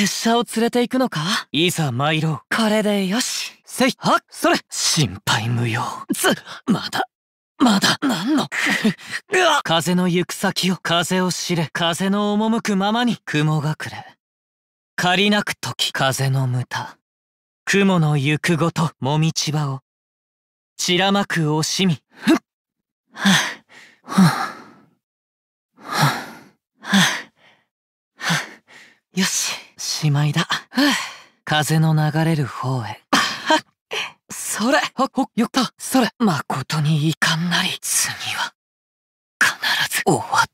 拙者を連れて行くのか？いざ参ろう。これでよし。せい、はっ、それ心配無用。つ、まだ、まだ、なんの、うわ風の行く先を、風を知れ、風の赴くままに、雲隠れ。借りなく時、風の無駄。雲の行くごと、もみちばを。散らまく惜しみ。ふっ。はぁ、はぁ、はぁ、はぁ、よし、しまいだ。風の流れる方へ。それあ、ほ、よった、それ、誠に遺憾なり、次は、必ず終わった。